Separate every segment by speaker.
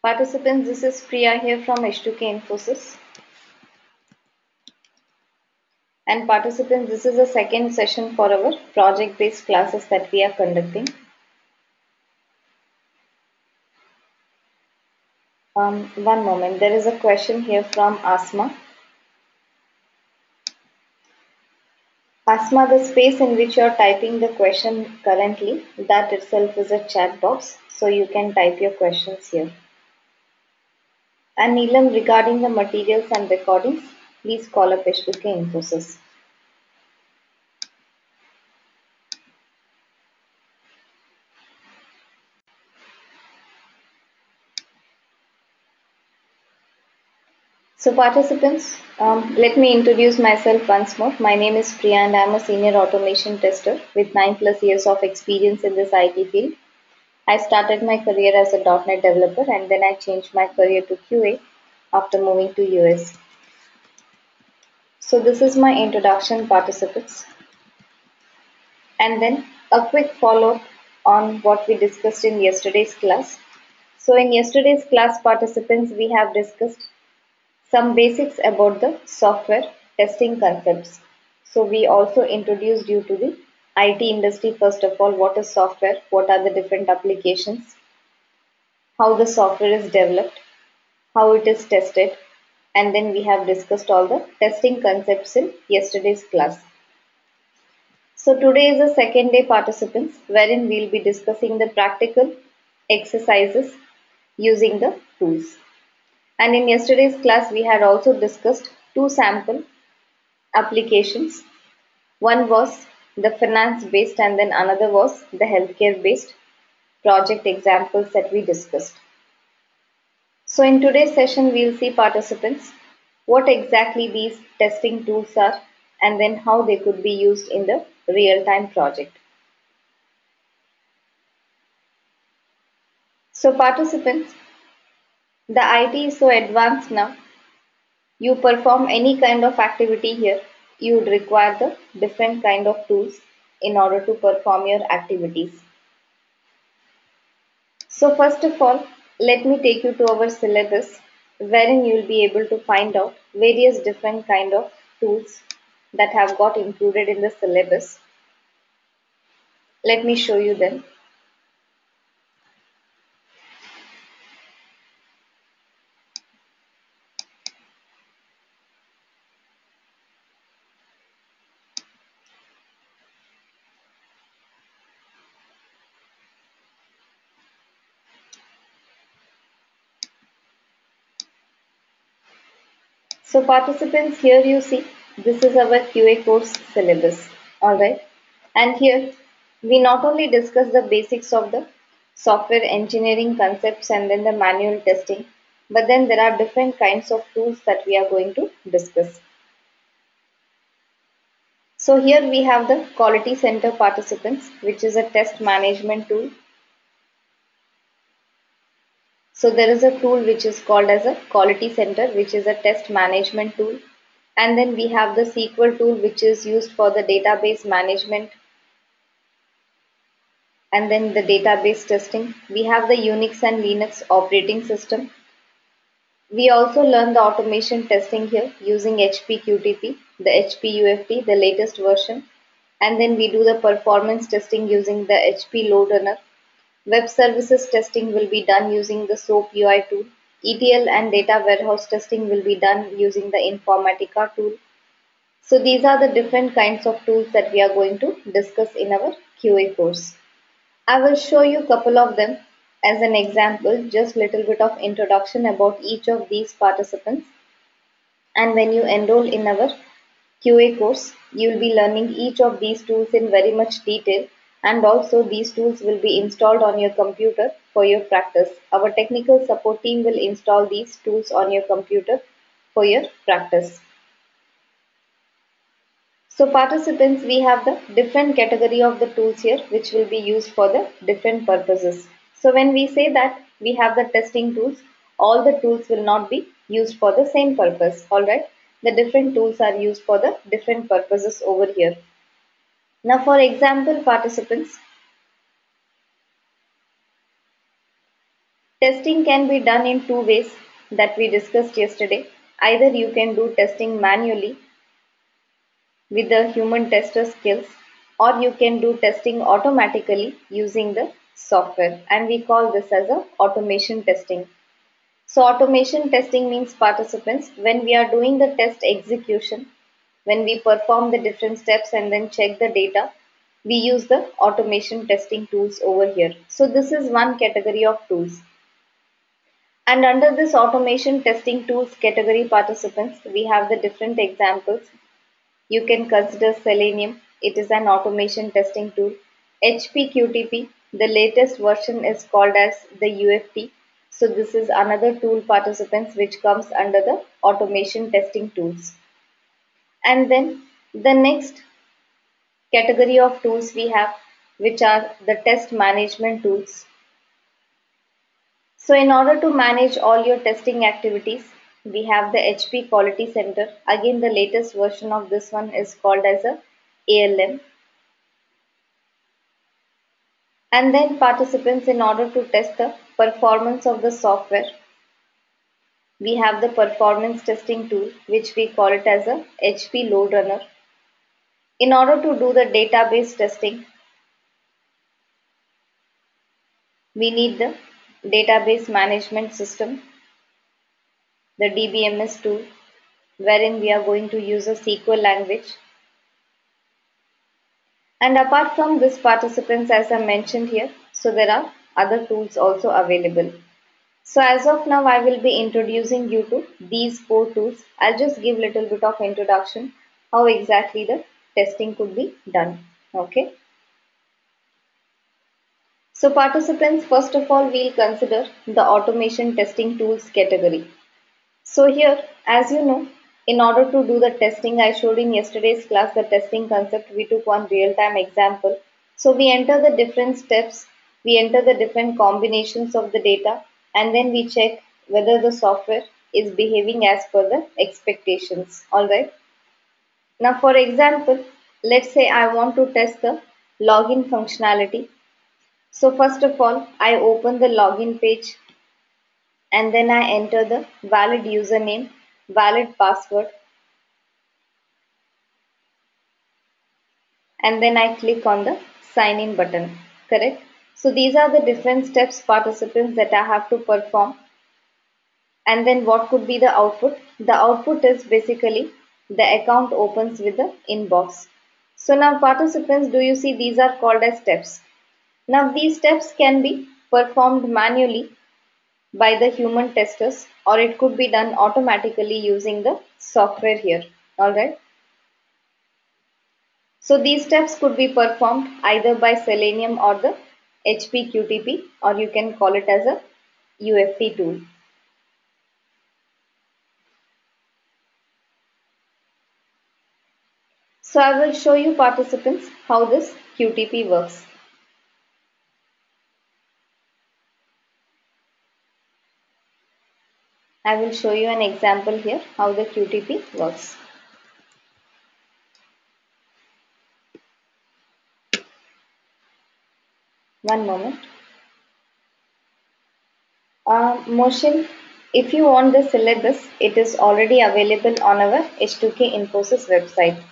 Speaker 1: Participants, this is Priya here from H2K Infosys. And participants, this is the second session for our project-based classes that we are conducting. Um, one moment, there is a question here from Asma. Asma, the space in which you are typing the question currently, that itself is a chat box, so you can type your questions here. And Neelam, regarding the materials and recordings, please call up H2K Infosys. So participants, um, let me introduce myself once more. My name is Priya and I am a senior automation tester with 9 plus years of experience in this IT field. I started my career as a .NET developer and then I changed my career to QA after moving to US. So this is my introduction participants. And then a quick follow up on what we discussed in yesterday's class. So in yesterday's class participants, we have discussed some basics about the software testing concepts. So we also introduced you to the IT industry first of all, what is software, what are the different applications, how the software is developed, how it is tested, and then we have discussed all the testing concepts in yesterday's class. So today is the second day participants wherein we'll be discussing the practical exercises using the tools. And in yesterday's class, we had also discussed two sample applications. One was the finance based and then another was the healthcare based project examples that we discussed. So in today's session, we'll see participants what exactly these testing tools are and then how they could be used in the real-time project. So participants, the IT is so advanced now. You perform any kind of activity here, you would require the different kind of tools in order to perform your activities. So first of all, let me take you to our syllabus wherein you will be able to find out various different kind of tools that have got included in the syllabus. Let me show you them. So participants, here you see, this is our QA course syllabus. Alright. And here we not only discuss the basics of the software engineering concepts and then the manual testing, but then there are different kinds of tools that we are going to discuss. So here we have the quality center participants, which is a test management tool so there is a tool which is called as a quality center, which is a test management tool. And then we have the SQL tool, which is used for the database management. And then the database testing. We have the Unix and Linux operating system. We also learn the automation testing here using HP QTP, the HP UFT, the latest version. And then we do the performance testing using the HP load runner Web services testing will be done using the SOAP UI tool. ETL and data warehouse testing will be done using the Informatica tool. So these are the different kinds of tools that we are going to discuss in our QA course. I will show you a couple of them as an example, just a little bit of introduction about each of these participants. And when you enroll in our QA course, you will be learning each of these tools in very much detail and also these tools will be installed on your computer for your practice. Our technical support team will install these tools on your computer for your practice. So participants, we have the different category of the tools here which will be used for the different purposes. So when we say that we have the testing tools, all the tools will not be used for the same purpose. Alright, the different tools are used for the different purposes over here. Now for example participants, testing can be done in two ways that we discussed yesterday. Either you can do testing manually with the human tester skills or you can do testing automatically using the software and we call this as a automation testing. So automation testing means participants when we are doing the test execution, when we perform the different steps and then check the data, we use the automation testing tools over here. So this is one category of tools. And under this automation testing tools category participants, we have the different examples you can consider Selenium. It is an automation testing tool. HP QTP, the latest version is called as the UFT. So this is another tool participants which comes under the automation testing tools. And then the next category of tools we have which are the test management tools. So in order to manage all your testing activities, we have the HP Quality Center. Again, the latest version of this one is called as a ALM. And then participants in order to test the performance of the software. We have the performance testing tool which we call it as a HP Load Runner. In order to do the database testing, we need the database management system the DBMS tool wherein we are going to use a SQL language. And apart from this participants as I mentioned here, so there are other tools also available. So as of now I will be introducing you to these four tools. I'll just give a little bit of introduction how exactly the testing could be done. Okay. So participants first of all we'll consider the automation testing tools category. So here, as you know, in order to do the testing, I showed in yesterday's class the testing concept. We took one real-time example. So we enter the different steps, we enter the different combinations of the data, and then we check whether the software is behaving as per the expectations. Alright. Now for example, let's say I want to test the login functionality. So first of all, I open the login page and then I enter the valid username, valid password and then I click on the sign in button, correct? So these are the different steps participants that I have to perform. And then what could be the output? The output is basically the account opens with the inbox. So now participants, do you see these are called as steps? Now these steps can be performed manually by the human testers or it could be done automatically using the software here alright so these steps could be performed either by Selenium or the HP QTP or you can call it as a UFT tool So I will show you participants how this QTP works. I will show you an example here how the QTP works. One moment. Uh, Motion, if you want the syllabus, it is already available on our H2K Infosys website.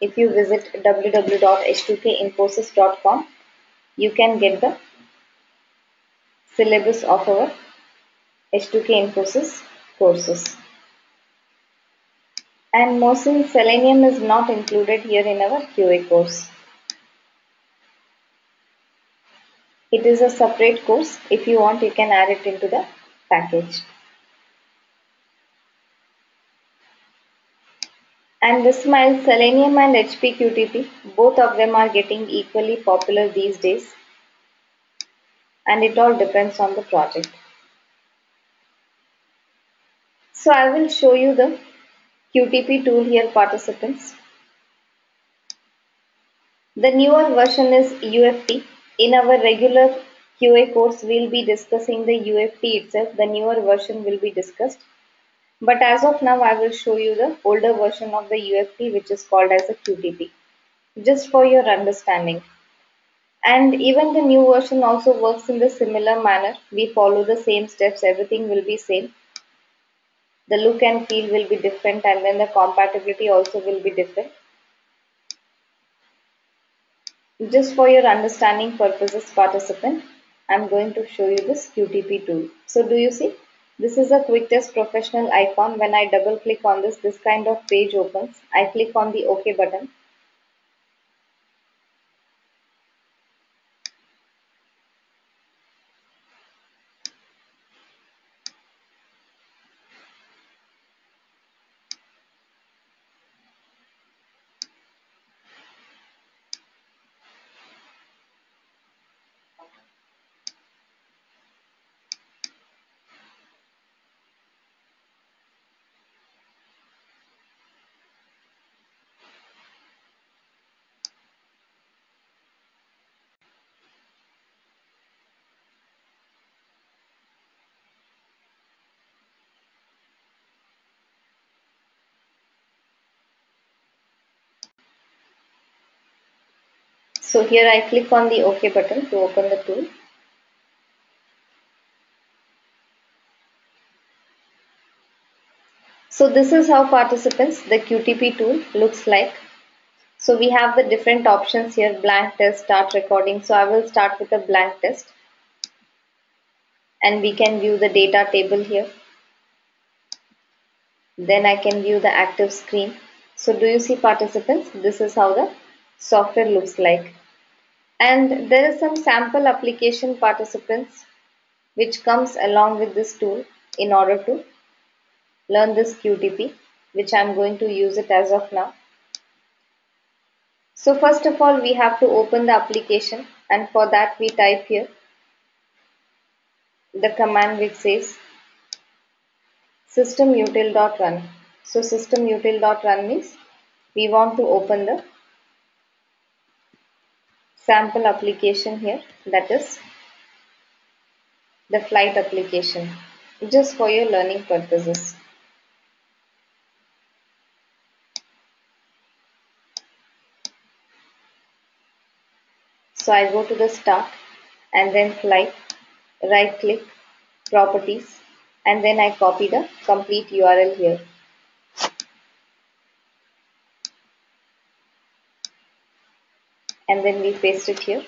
Speaker 1: If you visit www.h2kinfosys.com, you can get the syllabus of our H2K Infosys courses. And Mosin Selenium is not included here in our QA course. It is a separate course. If you want, you can add it into the package. And this Smile Selenium and HP QTP, both of them are getting equally popular these days. and it all depends on the project. So I will show you the QTP tool here participants. The newer version is UFT. In our regular QA course, we'll be discussing the UFT itself. The newer version will be discussed. But as of now, I will show you the older version of the UFT, which is called as a QTP, just for your understanding. And even the new version also works in the similar manner. We follow the same steps, everything will be same. The look and feel will be different and then the compatibility also will be different. Just for your understanding purposes participant, I'm going to show you this QTP tool. So do you see? This is a quick test professional icon. When I double click on this, this kind of page opens. I click on the OK button. So here I click on the OK button to open the tool. So this is how participants the QTP tool looks like. So we have the different options here blank test start recording. So I will start with a blank test and we can view the data table here. Then I can view the active screen. So do you see participants? This is how the software looks like and there is some sample application participants which comes along with this tool in order to learn this QTP which I'm going to use it as of now. So first of all we have to open the application and for that we type here the command which says systemutil.run. So systemutil.run means we want to open the sample application here that is the flight application just for your learning purposes. So I go to the start and then flight, right click, properties and then I copy the complete URL here. And then we paste it here.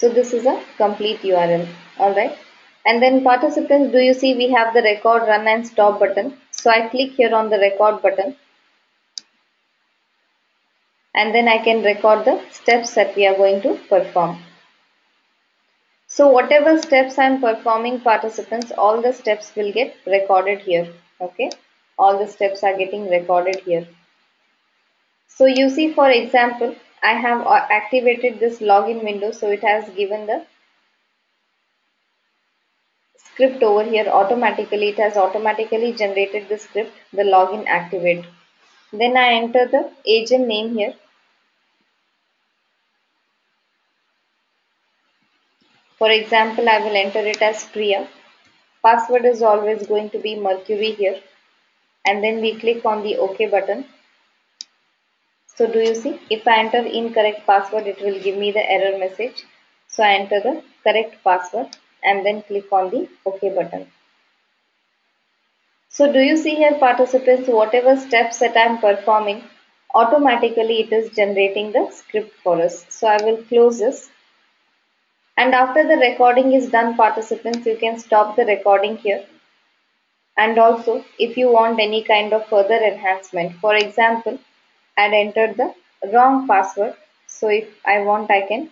Speaker 1: So this is a complete URL. Alright. And then participants, do you see we have the record, run and stop button. So I click here on the record button. And then I can record the steps that we are going to perform. So whatever steps I am performing participants, all the steps will get recorded here. Okay all the steps are getting recorded here. So you see for example I have uh, activated this login window. So it has given the script over here. Automatically it has automatically generated the script the login activate. Then I enter the agent name here. For example I will enter it as Priya. Password is always going to be Mercury here and then we click on the OK button. So do you see if I enter incorrect password it will give me the error message. So I enter the correct password and then click on the OK button. So do you see here participants whatever steps that I am performing automatically it is generating the script for us. So I will close this and after the recording is done participants you can stop the recording here and also if you want any kind of further enhancement for example I'd entered the wrong password. So if I want I can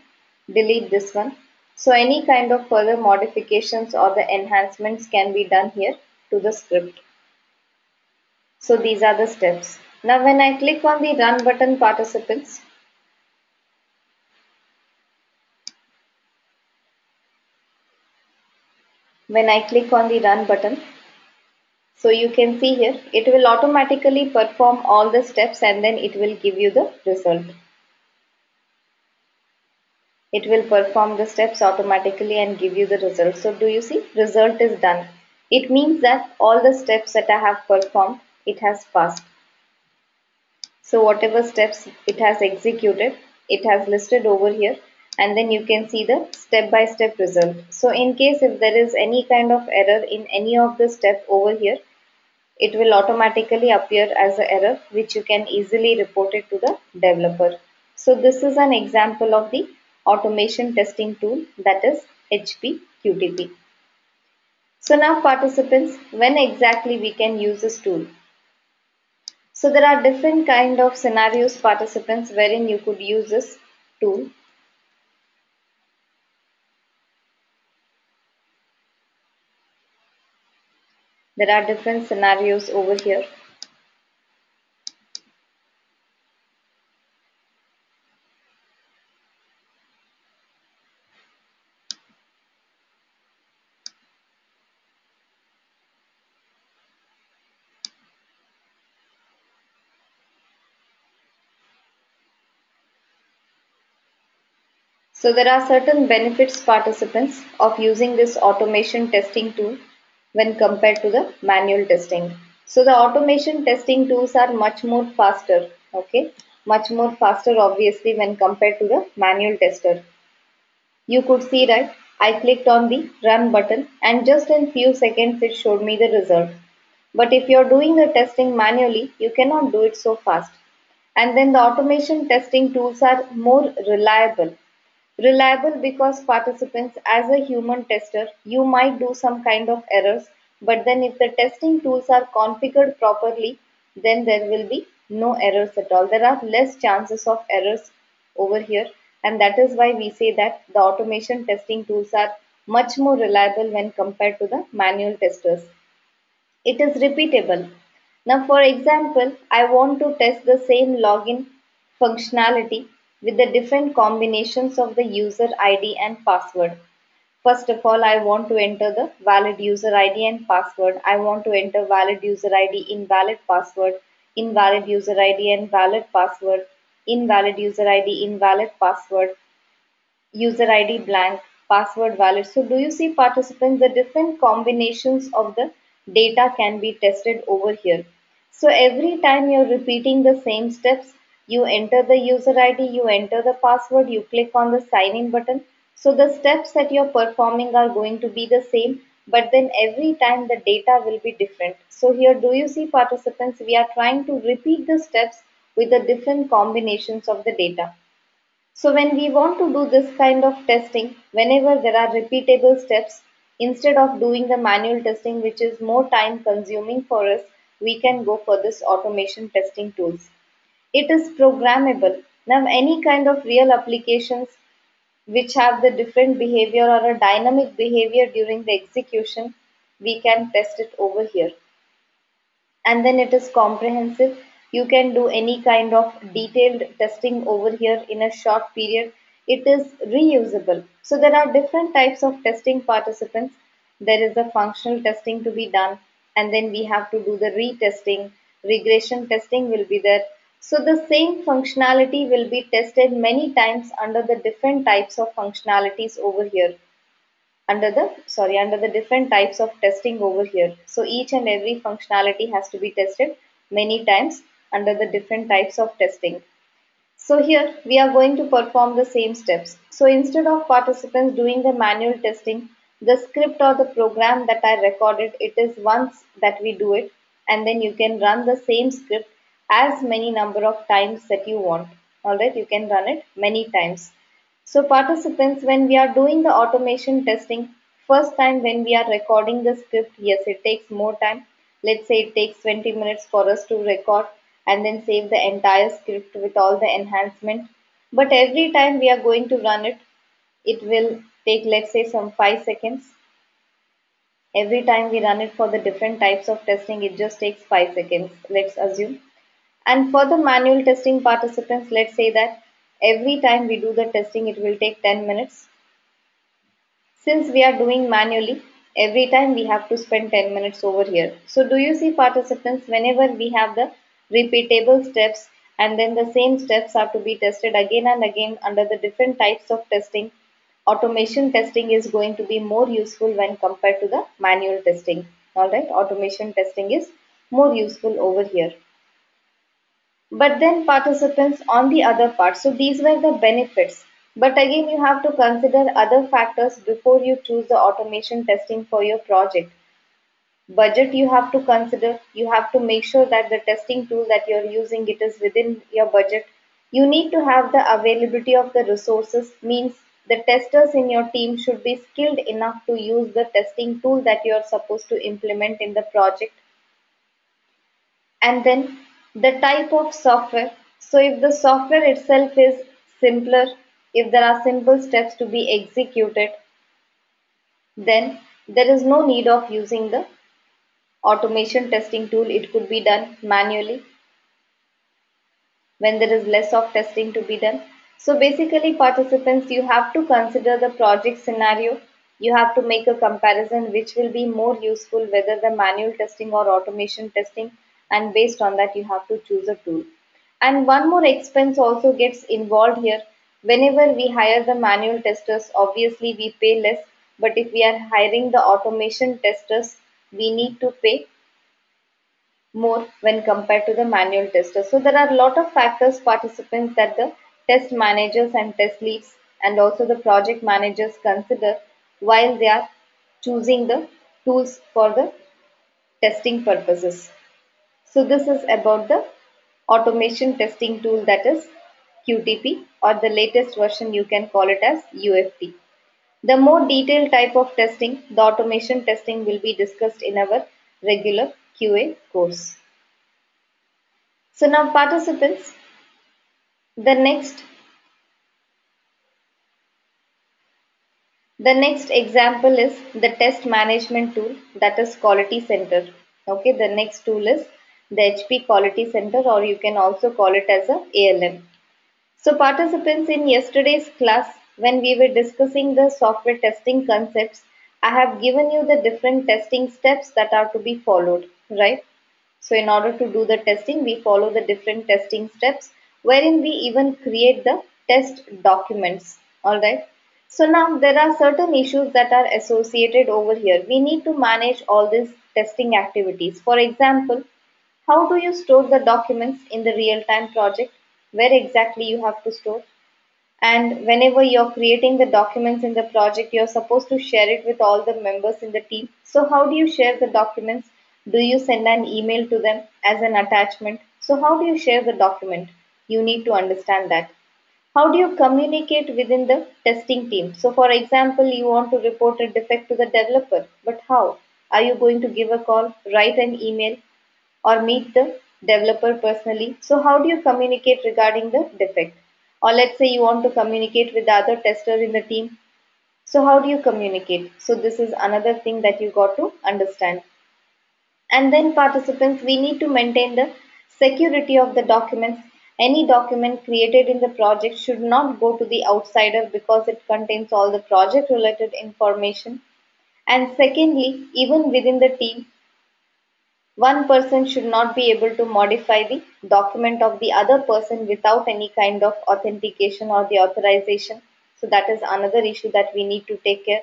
Speaker 1: delete this one. So any kind of further modifications or the enhancements can be done here to the script. So these are the steps. Now when I click on the run button participants when I click on the run button so you can see here, it will automatically perform all the steps and then it will give you the result. It will perform the steps automatically and give you the result. So do you see? Result is done. It means that all the steps that I have performed, it has passed. So whatever steps it has executed, it has listed over here and then you can see the step-by-step -step result. So in case if there is any kind of error in any of the step over here, it will automatically appear as an error which you can easily report it to the developer. So this is an example of the automation testing tool that is HP QTP. So now participants, when exactly we can use this tool? So there are different kind of scenarios participants wherein you could use this tool. There are different scenarios over here. So there are certain benefits participants of using this automation testing tool when compared to the manual testing. So the automation testing tools are much more faster, okay, much more faster obviously when compared to the manual tester. You could see right, I clicked on the run button and just in few seconds it showed me the result. But if you're doing the testing manually, you cannot do it so fast. And then the automation testing tools are more reliable Reliable because participants as a human tester, you might do some kind of errors, but then if the testing tools are configured properly, then there will be no errors at all. There are less chances of errors over here and that is why we say that the automation testing tools are much more reliable when compared to the manual testers. It is repeatable. Now for example, I want to test the same login functionality with the different combinations of the user ID and password. First of all, I want to enter the valid user ID and password. I want to enter valid user ID, invalid password, invalid user ID and valid password, invalid user ID, invalid password, user ID blank, password valid. So do you see participants, the different combinations of the data can be tested over here. So every time you're repeating the same steps, you enter the user ID, you enter the password, you click on the sign in button. So the steps that you're performing are going to be the same, but then every time the data will be different. So here, do you see participants? We are trying to repeat the steps with the different combinations of the data. So when we want to do this kind of testing, whenever there are repeatable steps, instead of doing the manual testing, which is more time consuming for us, we can go for this automation testing tools. It is programmable. Now any kind of real applications which have the different behavior or a dynamic behavior during the execution, we can test it over here. And then it is comprehensive. You can do any kind of detailed testing over here in a short period. It is reusable. So there are different types of testing participants. There is a functional testing to be done and then we have to do the retesting. Regression testing will be there so the same functionality will be tested many times under the different types of functionalities over here. Under the, sorry, under the different types of testing over here. So each and every functionality has to be tested many times under the different types of testing. So here we are going to perform the same steps. So instead of participants doing the manual testing, the script or the program that I recorded, it is once that we do it and then you can run the same script as many number of times that you want. Alright, you can run it many times. So participants, when we are doing the automation testing, first time when we are recording the script, yes, it takes more time. Let's say it takes 20 minutes for us to record and then save the entire script with all the enhancement. But every time we are going to run it, it will take, let's say, some 5 seconds. Every time we run it for the different types of testing, it just takes 5 seconds, let's assume. And for the manual testing participants, let's say that every time we do the testing, it will take 10 minutes. Since we are doing manually, every time we have to spend 10 minutes over here. So do you see participants whenever we have the repeatable steps and then the same steps are to be tested again and again under the different types of testing, automation testing is going to be more useful when compared to the manual testing. Alright, automation testing is more useful over here. But then participants on the other part, so these were the benefits but again, you have to consider other factors before you choose the automation testing for your project. Budget you have to consider. You have to make sure that the testing tool that you're using it is within your budget. You need to have the availability of the resources means the testers in your team should be skilled enough to use the testing tool that you're supposed to implement in the project. And then the type of software. So if the software itself is simpler if there are simple steps to be executed, then there is no need of using the automation testing tool. It could be done manually when there is less of testing to be done. So basically participants, you have to consider the project scenario. You have to make a comparison which will be more useful whether the manual testing or automation testing and based on that you have to choose a tool. And one more expense also gets involved here Whenever we hire the manual testers, obviously we pay less, but if we are hiring the automation testers, we need to pay more when compared to the manual testers. So there are a lot of factors, participants that the test managers and test leads and also the project managers consider while they are choosing the tools for the testing purposes. So this is about the automation testing tool that is QTP or the latest version you can call it as UFT. The more detailed type of testing, the automation testing will be discussed in our regular QA course. So now participants, the next the next example is the test management tool that is quality center. Okay, the next tool is the HP quality center or you can also call it as a ALM. So participants in yesterday's class, when we were discussing the software testing concepts, I have given you the different testing steps that are to be followed, right? So in order to do the testing, we follow the different testing steps wherein we even create the test documents, alright? So now there are certain issues that are associated over here. We need to manage all these testing activities. For example, how do you store the documents in the real-time project? where exactly you have to store. And whenever you're creating the documents in the project, you're supposed to share it with all the members in the team. So how do you share the documents? Do you send an email to them as an attachment? So how do you share the document? You need to understand that. How do you communicate within the testing team? So for example, you want to report a defect to the developer, but how? Are you going to give a call, write an email, or meet the developer personally. So how do you communicate regarding the defect? Or let's say you want to communicate with the other tester in the team. So how do you communicate? So this is another thing that you got to understand. And then participants, we need to maintain the security of the documents. Any document created in the project should not go to the outsider because it contains all the project related information. And secondly, even within the team, one person should not be able to modify the document of the other person without any kind of authentication or the authorization. So that is another issue that we need to take care.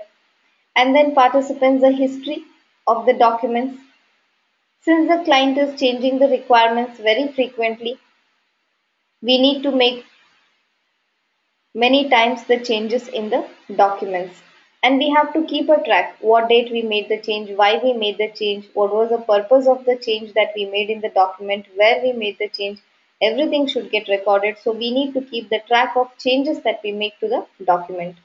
Speaker 1: And then participants, the history of the documents. Since the client is changing the requirements very frequently, we need to make many times the changes in the documents and we have to keep a track what date we made the change why we made the change what was the purpose of the change that we made in the document where we made the change. Everything should get recorded. So we need to keep the track of changes that we make to the document.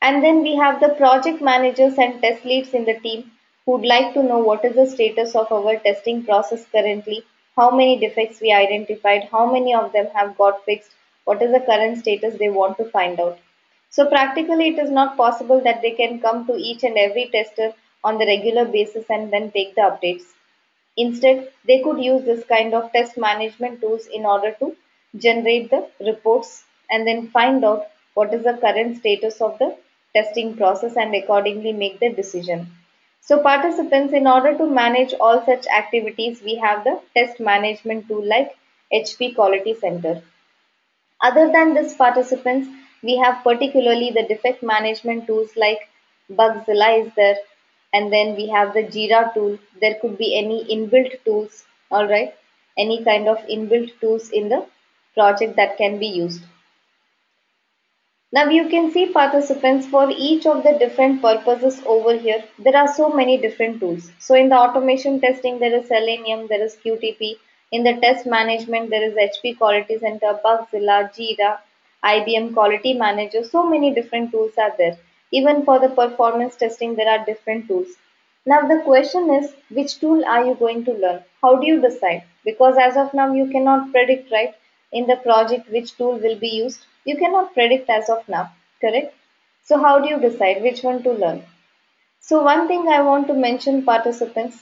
Speaker 1: And then we have the project managers and test leads in the team who'd like to know what is the status of our testing process currently how many defects we identified how many of them have got fixed what is the current status they want to find out so practically it is not possible that they can come to each and every tester on the regular basis and then take the updates. Instead, they could use this kind of test management tools in order to generate the reports and then find out what is the current status of the testing process and accordingly make the decision. So participants, in order to manage all such activities, we have the test management tool like HP Quality Center. Other than this participants, we have particularly the defect management tools like Bugzilla is there, and then we have the Jira tool. There could be any inbuilt tools, all right, any kind of inbuilt tools in the project that can be used. Now you can see participants for each of the different purposes over here. There are so many different tools. So in the automation testing, there is Selenium, there is QTP. In the test management, there is HP Quality Center, Bugzilla, Jira, IBM Quality Manager. So many different tools are there. Even for the performance testing, there are different tools. Now the question is, which tool are you going to learn? How do you decide? Because as of now, you cannot predict, right? In the project, which tool will be used you cannot predict as of now, correct? So how do you decide which one to learn? So one thing I want to mention participants,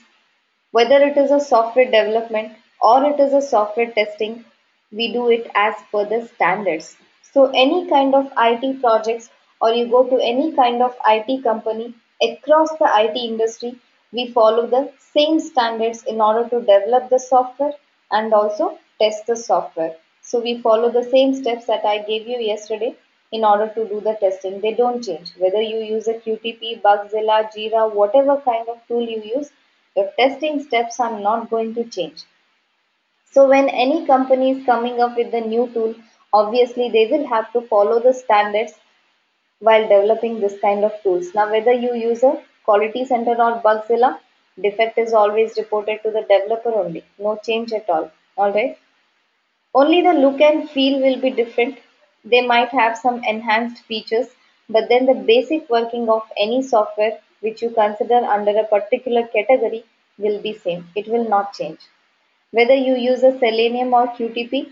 Speaker 1: whether it is a software development or it is a software testing, we do it as per the standards. So any kind of IT projects or you go to any kind of IT company across the IT industry, we follow the same standards in order to develop the software and also test the software. So we follow the same steps that I gave you yesterday in order to do the testing. They don't change. Whether you use a QTP, Bugzilla, Jira, whatever kind of tool you use, your testing steps are not going to change. So when any company is coming up with the new tool, obviously they will have to follow the standards while developing this kind of tools. Now whether you use a quality center or Bugzilla, defect is always reported to the developer only. No change at all. Alright. Only the look and feel will be different. They might have some enhanced features, but then the basic working of any software which you consider under a particular category will be same. It will not change. Whether you use a Selenium or QTP,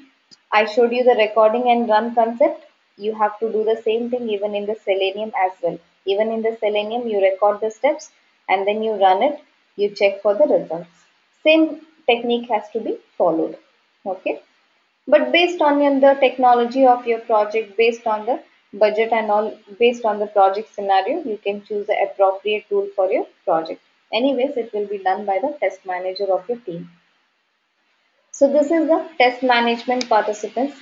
Speaker 1: I showed you the recording and run concept. You have to do the same thing even in the Selenium as well. Even in the Selenium, you record the steps and then you run it. You check for the results. Same technique has to be followed. Okay but based on the technology of your project based on the budget and all based on the project scenario you can choose the appropriate tool for your project anyways it will be done by the test manager of your team so this is the test management participants.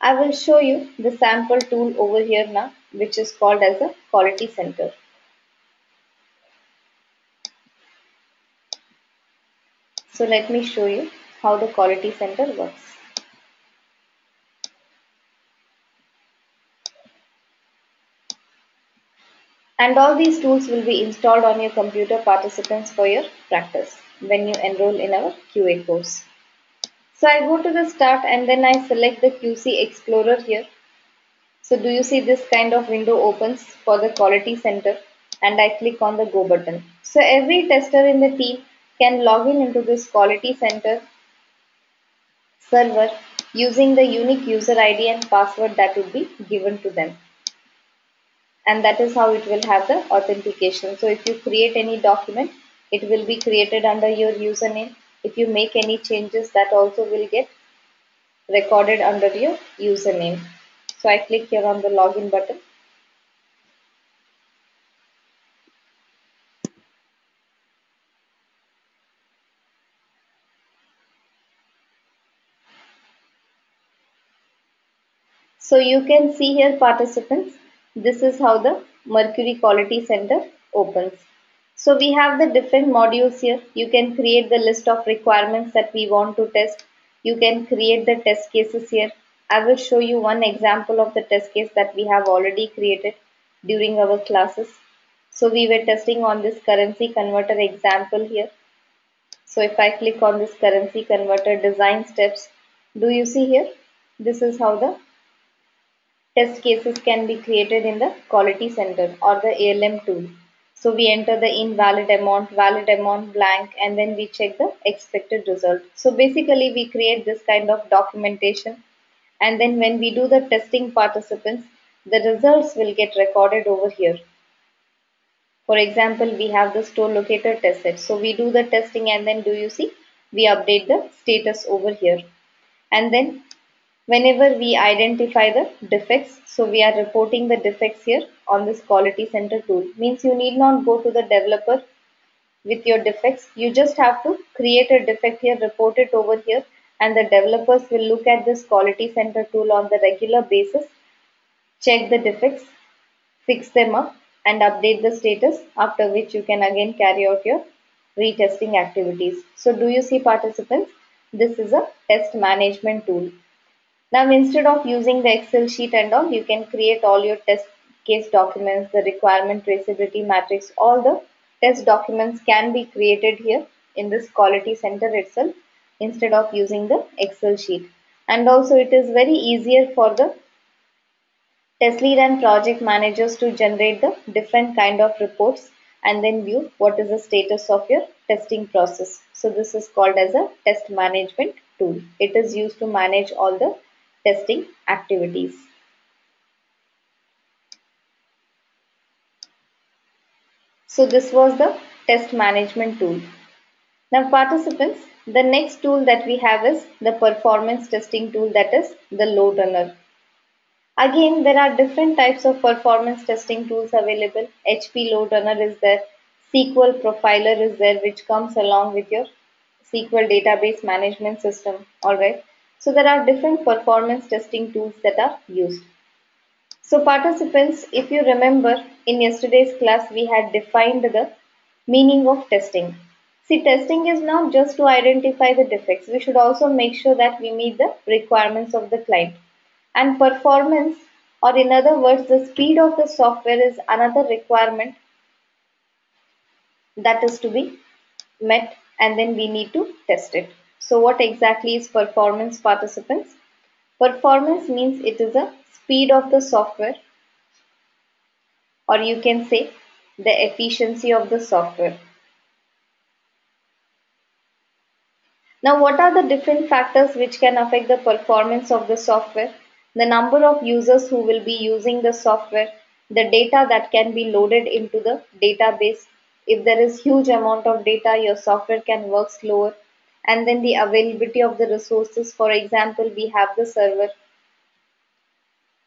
Speaker 1: I will show you the sample tool over here now which is called as a quality center. So let me show you how the quality center works. And all these tools will be installed on your computer participants for your practice when you enroll in our QA course. So I go to the start and then I select the QC Explorer here. So do you see this kind of window opens for the quality center and I click on the go button. So every tester in the team can log in into this quality center server using the unique user ID and password that would be given to them and that is how it will have the authentication. So if you create any document, it will be created under your username. If you make any changes, that also will get recorded under your username. So I click here on the login button. So you can see here participants this is how the Mercury Quality Center opens. So we have the different modules here. You can create the list of requirements that we want to test. You can create the test cases here. I will show you one example of the test case that we have already created during our classes. So we were testing on this currency converter example here. So if I click on this currency converter design steps, do you see here? This is how the Test cases can be created in the quality center or the ALM tool. So we enter the invalid amount, valid amount, blank, and then we check the expected result. So basically we create this kind of documentation. And then when we do the testing participants, the results will get recorded over here. For example, we have the store locator test set. So we do the testing and then do you see, we update the status over here. And then whenever we identify the defects so we are reporting the defects here on this quality center tool means you need not go to the developer with your defects. You just have to create a defect here, report it over here, and the developers will look at this quality center tool on the regular basis, check the defects, fix them up, and update the status, after which you can again carry out your retesting activities. So do you see participants? This is a test management tool. Now instead of using the Excel sheet and all, you can create all your test case documents, the requirement traceability matrix, all the test documents can be created here in this quality center itself instead of using the Excel sheet. And also it is very easier for the test lead and project managers to generate the different kind of reports and then view what is the status of your testing process. So this is called as a test management tool. It is used to manage all the testing activities. So this was the test management tool. Now participants, the next tool that we have is the performance testing tool that is the load runner. Again, there are different types of performance testing tools available. HP load runner is there. SQL profiler is there which comes along with your SQL database management system. Alright. So there are different performance testing tools that are used. So participants, if you remember in yesterday's class, we had defined the meaning of testing. See, testing is not just to identify the defects. We should also make sure that we meet the requirements of the client. And performance, or in other words, the speed of the software is another requirement that is to be met and then we need to test it. So what exactly is performance participants? Performance means it is a speed of the software or you can say the efficiency of the software. Now what are the different factors which can affect the performance of the software? The number of users who will be using the software, the data that can be loaded into the database. If there is huge amount of data, your software can work slower and then the availability of the resources. For example, we have the server.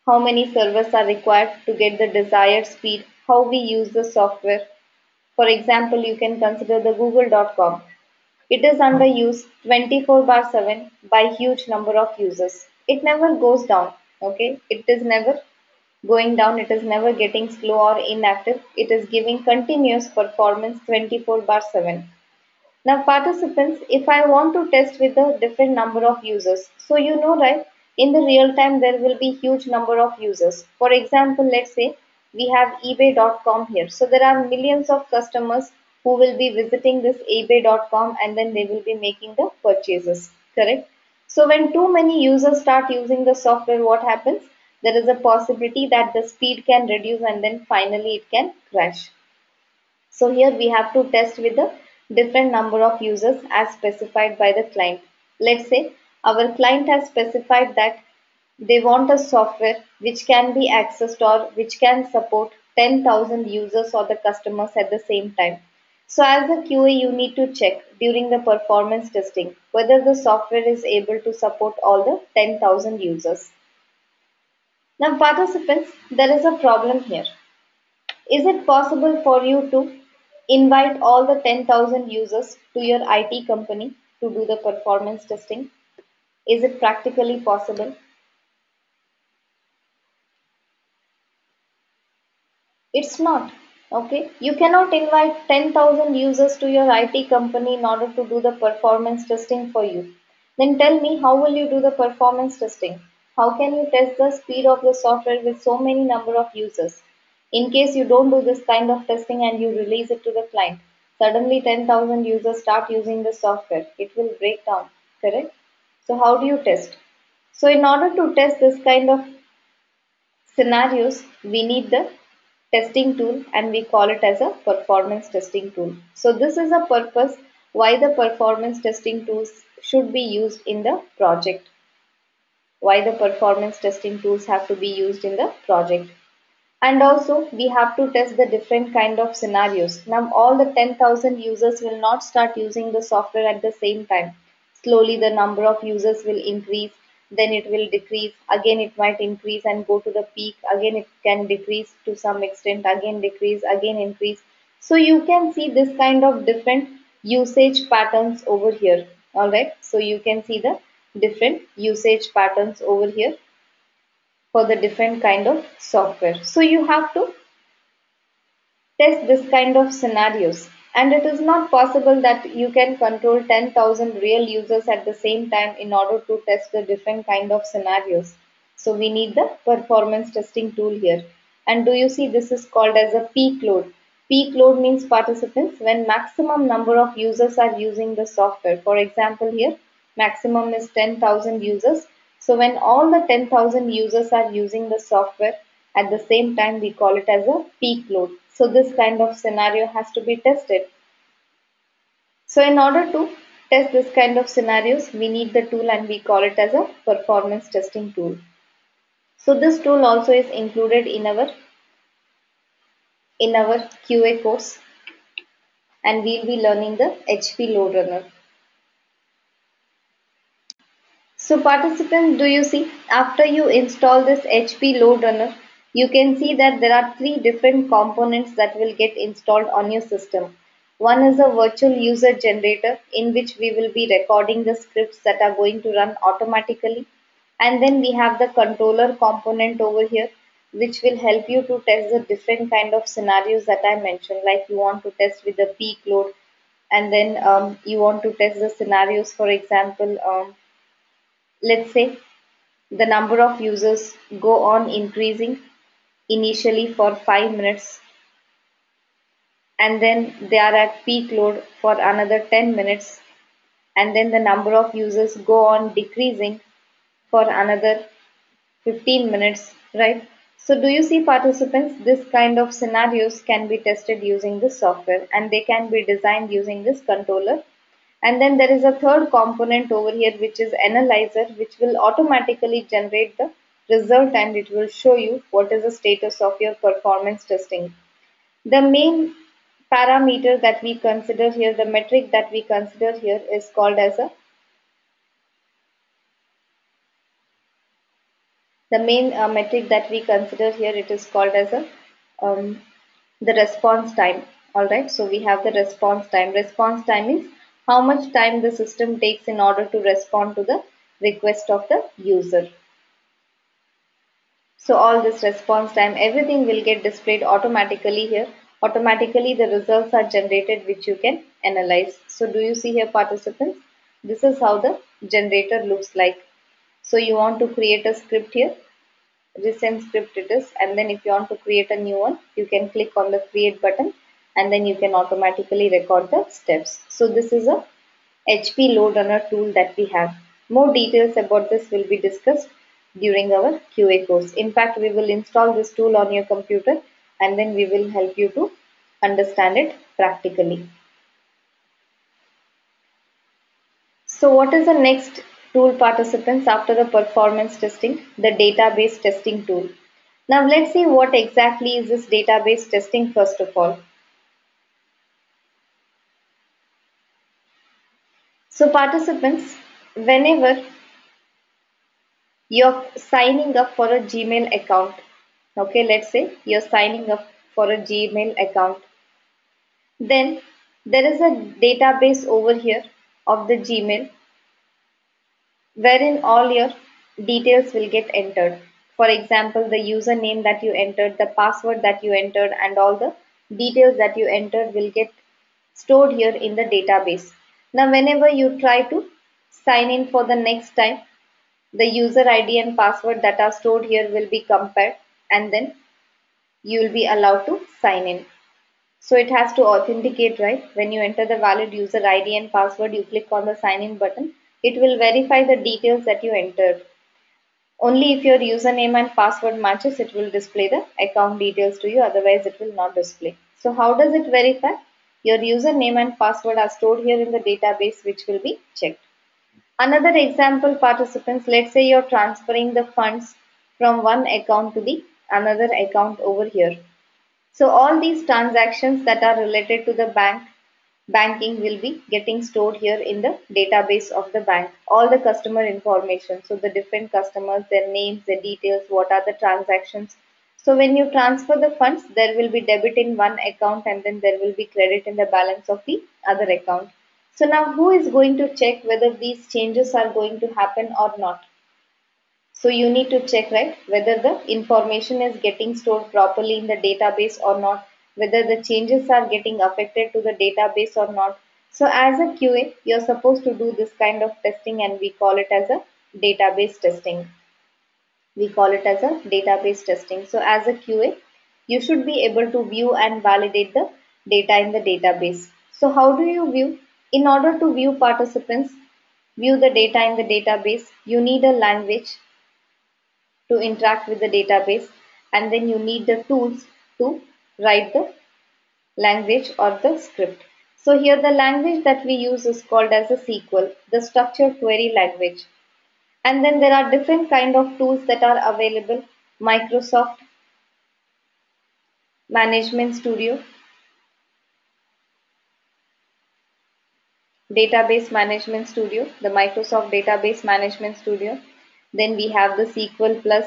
Speaker 1: How many servers are required to get the desired speed? How we use the software. For example, you can consider the google.com. It is under use 24 bar 7 by huge number of users. It never goes down. Okay. It is never going down. It is never getting slow or inactive. It is giving continuous performance 24 bar 7 now participants, if I want to test with a different number of users, so you know right, in the real time there will be huge number of users. For example, let's say we have ebay.com here. So there are millions of customers who will be visiting this ebay.com and then they will be making the purchases, correct? So when too many users start using the software, what happens? There is a possibility that the speed can reduce and then finally it can crash. So here we have to test with the different number of users as specified by the client. Let's say our client has specified that they want a software which can be accessed or which can support 10,000 users or the customers at the same time. So as a QA, you need to check during the performance testing whether the software is able to support all the 10,000 users. Now participants, there is a problem here. Is it possible for you to invite all the 10,000 users to your IT company to do the performance testing? Is it practically possible? It's not. Okay. You cannot invite 10,000 users to your IT company in order to do the performance testing for you. Then tell me, how will you do the performance testing? How can you test the speed of the software with so many number of users? In case you don't do this kind of testing and you release it to the client, suddenly 10,000 users start using the software. It will break down, correct? So how do you test? So in order to test this kind of scenarios, we need the testing tool and we call it as a performance testing tool. So this is a purpose why the performance testing tools should be used in the project. Why the performance testing tools have to be used in the project and also we have to test the different kind of scenarios. Now all the 10,000 users will not start using the software at the same time. Slowly the number of users will increase, then it will decrease, again it might increase and go to the peak, again it can decrease to some extent, again decrease, again increase. So you can see this kind of different usage patterns over here. Alright, so you can see the different usage patterns over here for the different kind of software. So you have to test this kind of scenarios and it is not possible that you can control 10,000 real users at the same time in order to test the different kind of scenarios. So we need the performance testing tool here. And do you see this is called as a peak load. Peak load means participants when maximum number of users are using the software. For example here maximum is 10,000 users. So when all the 10,000 users are using the software at the same time we call it as a peak load. So this kind of scenario has to be tested. So in order to test this kind of scenarios, we need the tool and we call it as a performance testing tool. So this tool also is included in our in our QA course and we'll be learning the HP load runner. So participants, do you see after you install this HP load runner, you can see that there are three different components that will get installed on your system. One is a virtual user generator in which we will be recording the scripts that are going to run automatically. And then we have the controller component over here which will help you to test the different kind of scenarios that I mentioned like you want to test with the peak load and then um, you want to test the scenarios for example um, let's say the number of users go on increasing initially for 5 minutes and then they are at peak load for another 10 minutes and then the number of users go on decreasing for another 15 minutes right? So do you see participants this kind of scenarios can be tested using this software and they can be designed using this controller and then there is a third component over here which is analyzer which will automatically generate the result and it will show you what is the status of your performance testing. The main parameter that we consider here, the metric that we consider here is called as a the main uh, metric that we consider here it is called as a um, the response time all right so we have the response time response time is how much time the system takes in order to respond to the request of the user so all this response time, everything will get displayed automatically here. Automatically the results are generated which you can analyze. So do you see here participants? This is how the generator looks like. So you want to create a script here. Recent script it is and then if you want to create a new one you can click on the create button and then you can automatically record the steps. So this is a HP load runner tool that we have. More details about this will be discussed during our QA course. In fact, we will install this tool on your computer and then we will help you to understand it practically. So what is the next tool participants after the performance testing? The database testing tool. Now let's see what exactly is this database testing first of all. So participants, whenever you're signing up for a Gmail account. Okay, let's say you're signing up for a Gmail account. Then there is a database over here of the Gmail wherein all your details will get entered. For example, the username that you entered, the password that you entered and all the details that you entered will get stored here in the database. Now, whenever you try to sign in for the next time, the user ID and password that are stored here will be compared and then you will be allowed to sign in. So it has to authenticate, right? When you enter the valid user ID and password, you click on the sign in button. It will verify the details that you entered. Only if your username and password matches, it will display the account details to you. Otherwise, it will not display. So how does it verify? Your username and password are stored here in the database, which will be checked. Another example participants, let's say you're transferring the funds from one account to the another account over here. So all these transactions that are related to the bank banking will be getting stored here in the database of the bank. All the customer information. So the different customers, their names, their details, what are the transactions. So when you transfer the funds, there will be debit in one account and then there will be credit in the balance of the other account. So now who is going to check whether these changes are going to happen or not? So you need to check, right, whether the information is getting stored properly in the database or not, whether the changes are getting affected to the database or not. So as a QA, you're supposed to do this kind of testing and we call it as a database testing. We call it as a database testing. So as a QA, you should be able to view and validate the data in the database. So how do you view? In order to view participants, view the data in the database, you need a language to interact with the database and then you need the tools to write the language or the script. So here the language that we use is called as a SQL, the structured query language. And then there are different kind of tools that are available. Microsoft Management Studio, Database Management Studio, the Microsoft Database Management Studio, then we have the SQL plus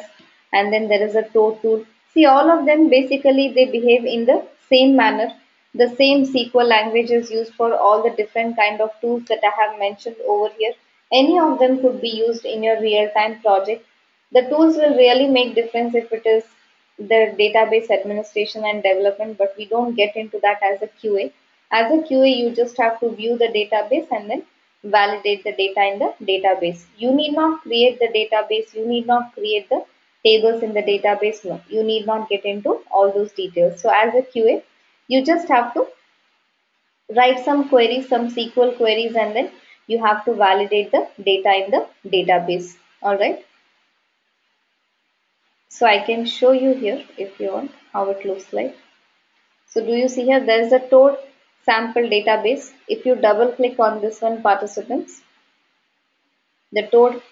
Speaker 1: and then there is a Toad tool. See all of them basically they behave in the same manner. The same SQL language is used for all the different kind of tools that I have mentioned over here. Any of them could be used in your real-time project. The tools will really make difference if it is the database administration and development, but we don't get into that as a QA. As a QA, you just have to view the database and then validate the data in the database. You need not create the database. You need not create the tables in the database. No, you need not get into all those details. So as a QA, you just have to write some queries, some SQL queries, and then you have to validate the data in the database. All right. So I can show you here if you want how it looks like. So do you see here there is a Toad sample database. If you double click on this one participants, the Toad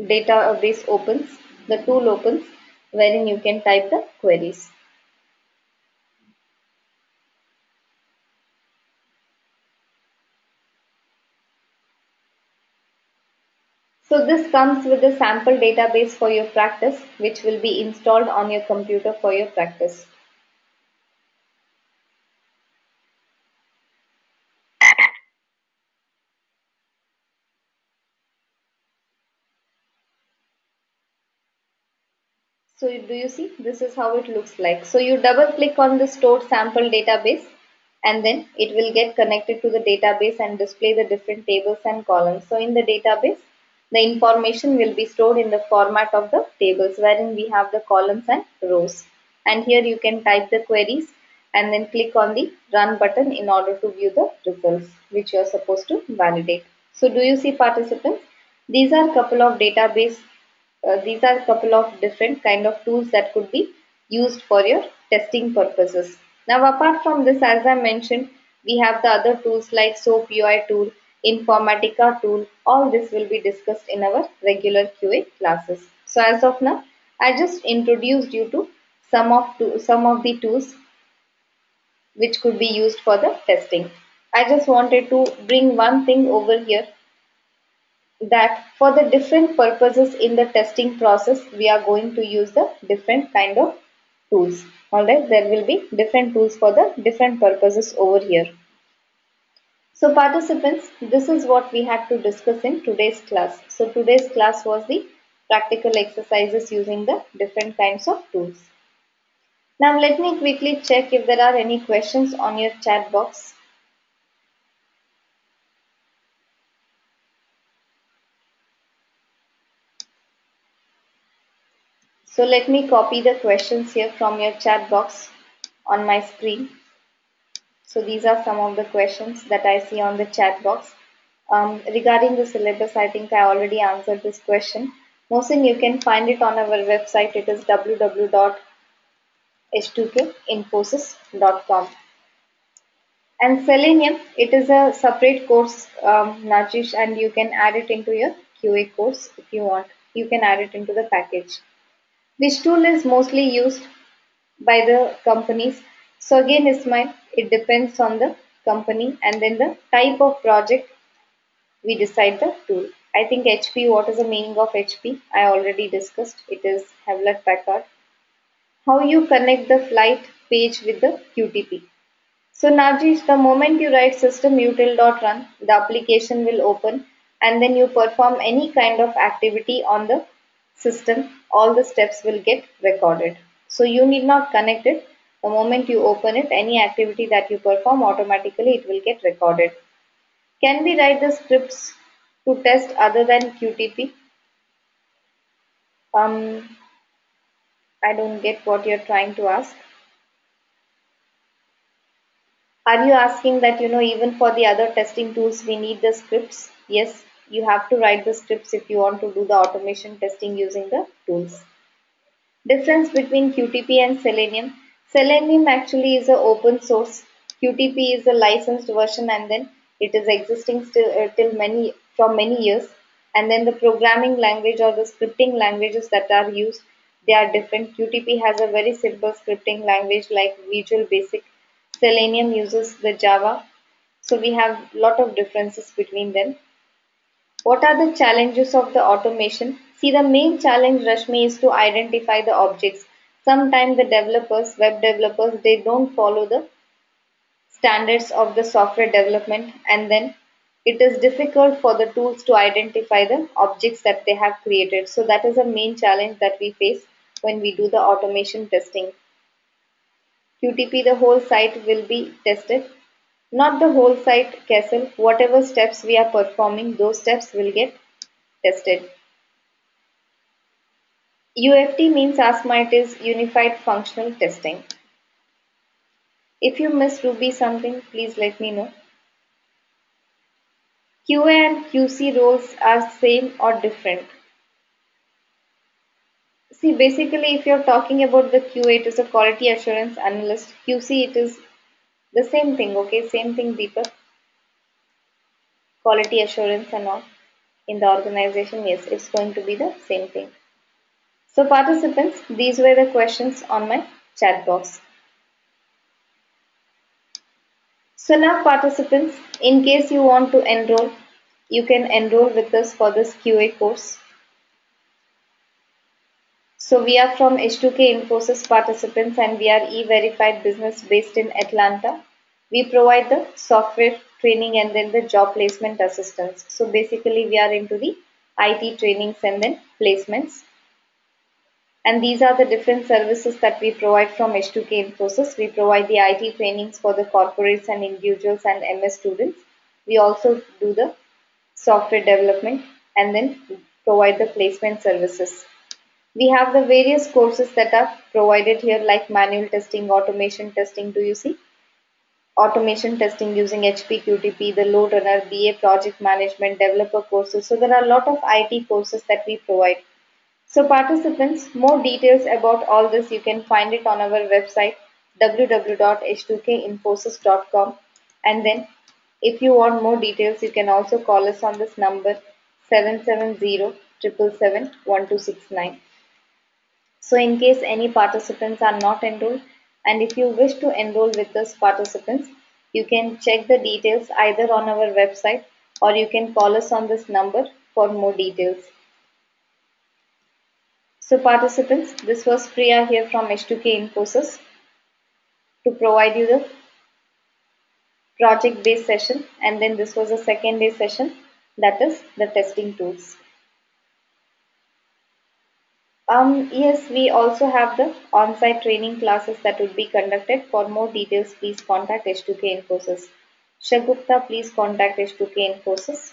Speaker 1: database opens, the tool opens wherein you can type the queries. So this comes with a sample database for your practice which will be installed on your computer for your practice. So do you see this is how it looks like. So you double click on the Toad sample database and then it will get connected to the database and display the different tables and columns. So in the database the information will be stored in the format of the tables wherein we have the columns and rows. And here you can type the queries and then click on the run button in order to view the results which you are supposed to validate. So do you see participants? These are a couple of database uh, these are a couple of different kind of tools that could be used for your testing purposes. Now apart from this as I mentioned we have the other tools like SoapUI tool, Informatica tool. All this will be discussed in our regular QA classes. So as of now I just introduced you to some of to, some of the tools which could be used for the testing. I just wanted to bring one thing over here that for the different purposes in the testing process we are going to use the different kind of tools alright there will be different tools for the different purposes over here so participants this is what we had to discuss in today's class. So today's class was the practical exercises using the different kinds of tools. Now let me quickly check if there are any questions on your chat box. So let me copy the questions here from your chat box on my screen. So these are some of the questions that I see on the chat box. Um, regarding the syllabus, I think I already answered this question. Mohsin, you can find it on our website. It is www.h2kinfosys.com. And Selenium, it is a separate course, um, Najish, and you can add it into your QA course if you want. You can add it into the package. This tool is mostly used by the companies? So again Ismail, it depends on the company and then the type of project we decide the tool. I think HP, what is the meaning of HP? I already discussed. It is Hewlett Packard. how you connect the flight page with the QTP. So Narjish, the moment you write systemutil.run, the application will open and then you perform any kind of activity on the system, all the steps will get recorded. So you need not connect it. The moment you open it, any activity that you perform, automatically it will get recorded. Can we write the scripts to test other than QTP? Um, I don't get what you're trying to ask. Are you asking that, you know, even for the other testing tools, we need the scripts? Yes, you have to write the scripts if you want to do the automation testing using the tools. Difference between QTP and Selenium. Selenium actually is an open source. QTP is a licensed version and then it is existing still uh, till many from many years. And then the programming language or the scripting languages that are used they are different. QTP has a very simple scripting language like Visual Basic. Selenium uses the Java. So we have a lot of differences between them. What are the challenges of the automation? See, the main challenge, Rashmi, is to identify the objects. Sometimes the developers, web developers, they don't follow the standards of the software development and then it is difficult for the tools to identify the objects that they have created. So that is a main challenge that we face when we do the automation testing. QTP, the whole site will be tested. Not the whole site, Castle. Whatever steps we are performing, those steps will get tested. UFT means ASMA, it is Unified Functional Testing. If you miss Ruby something, please let me know. QA and QC roles are same or different. See, basically, if you're talking about the QA, it is a quality assurance analyst. QC, it is the same thing, okay? Same thing, Deepak. Quality assurance and all in the organization, yes, it's going to be the same thing. So, participants, these were the questions on my chat box. So now participants, in case you want to enroll, you can enroll with us for this QA course. So we are from H2K Infosys participants and we are e-verified business based in Atlanta. We provide the software training and then the job placement assistance. So basically we are into the IT trainings and then placements. And these are the different services that we provide from H2K Infosys. We provide the IT trainings for the corporates and individuals and MS students. We also do the software development and then provide the placement services. We have the various courses that are provided here like manual testing, automation testing. Do you see? Automation testing using HP QTP, the load runner, BA project management, developer courses. So there are a lot of IT courses that we provide. So participants, more details about all this you can find it on our website www.h2kinfosys.com and then if you want more details you can also call us on this number 770 1269 so in case any participants are not enrolled and if you wish to enroll with us participants, you can check the details either on our website or you can call us on this number for more details. So participants, this was Priya here from H2K Infosys to provide you the project based session and then this was a second day session that is the testing tools. Um, yes, we also have the on-site training classes that would be conducted. For more details, please contact H2K Infosys. Shagupta, please contact H2K Infosys.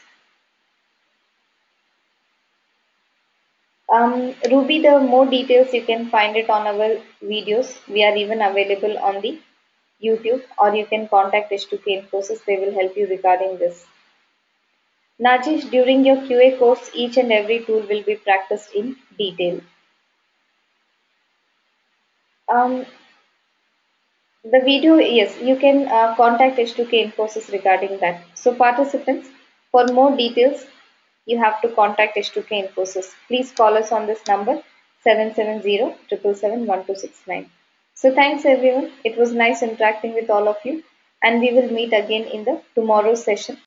Speaker 1: Um, Ruby, the more details you can find it on our videos. We are even available on the YouTube or you can contact H2K Infosys. They will help you regarding this. Najish, during your QA course, each and every tool will be practiced in detail. Um, the video, yes, you can uh, contact H2K Infosys regarding that. So participants, for more details, you have to contact H2K Infosys. Please call us on this number 770-777-1269. So thanks everyone. It was nice interacting with all of you and we will meet again in the tomorrow's session.